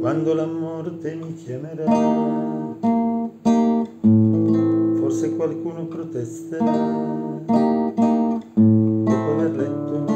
quando la morte mi chiamerà. Forse qualcuno protesterà fine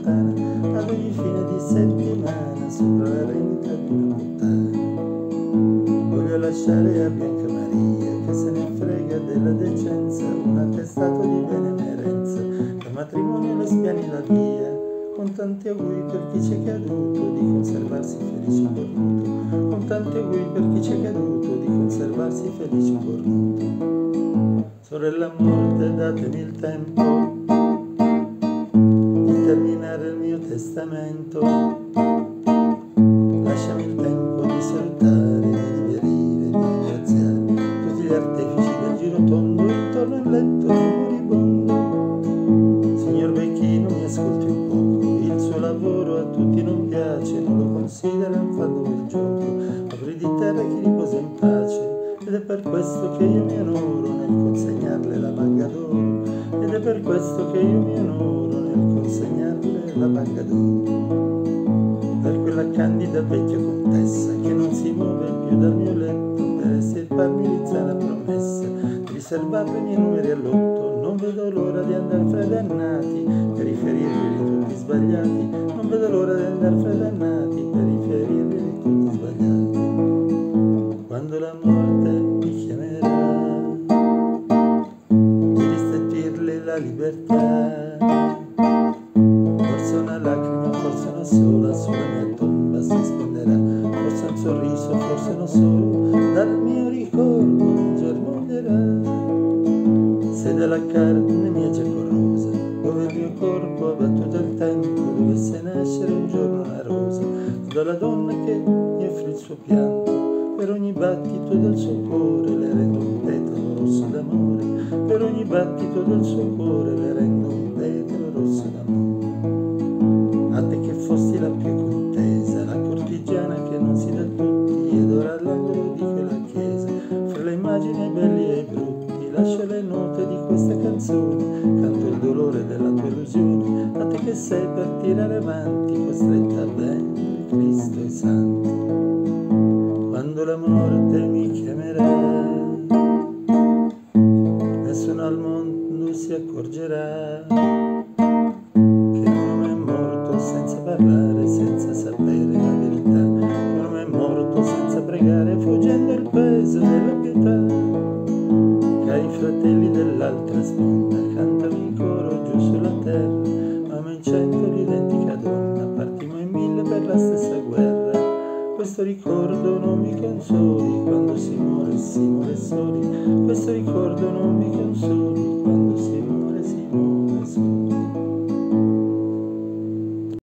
puttana, ad ogni fine di settimana sopra la vendita di una puttana. Voglio lasciare a Bianca Maria che se ne frega della decenza un attestato di benemerenza, da matrimonio lesbiani la via, con tanti auguri per chi ci è caduto di conservarsi felici cornuto, con tanti auguri per chi ci è caduto di conservarsi felici cornuto. Sorella morte, datemi il tempo di terminare il mio testamento. Lasciami il tempo di salutare, di riverire, di ringraziare tutti gli artefici del giro tondo intorno al letto del moribondo. Signor Becchino, mi ascolti un poco, il suo lavoro a tutti non piace, non lo considera un fanno del gioco. Apri di terra chi riposa in pace ed è per questo che io mi onoro nel consegnarle la manga d'oro ed è per questo che io mi onoro nel consegnarle la manga d'oro. Per quella candida vecchia contessa che non si muove più dal mio letto per estirparmi l'izzana promessa di riservarle i miei numeri all'otto non vedo l'ora di andare fra i dannati per riferirvi di tutti sbagliati. Non vedo l'ora di andare fra i dannati per riferirvi di tutti sbagliati. Quando la libertà. Forse una lacrima, forse una sola, sulla mia tomba si spenderà. Forse un sorriso, forse uno solo, dal mio ricordo germoglierà. Se dalla carne mia c'è corrosa, dove il mio corpo ha battuto il tempo, dovesse nascere un giorno una rosa, dalla donna che mi offrì il suo pianto, per ogni battito del suo cuore le rendo un petalo battito del suo cuore rendo un petalo rosso d'amore. A te che fossi la più contesa, la cortigiana che non si dà tutti, ed ora all'angolo di quella chiesa, fra le immagini belli e brutti, lascio le note di questa canzone, canto il dolore della tua illusione, a te che sei per tirare avanti, costretta a vendere Cristo e Santi. Quando la morte mi chiamerà, al mondo si accorgerà che un è morto senza parlare, senza sapere la verità, che un è morto senza pregare, fuggendo il peso della pietà. Cari fratelli dell'altra sponda, cantano in coro giù sulla terra, ma in cento l'identica donna, partimmo in mille per la stessa guerra. Questo ricordo non mi consoli quando si muore, si muore soli, questo ricordo non mi consoli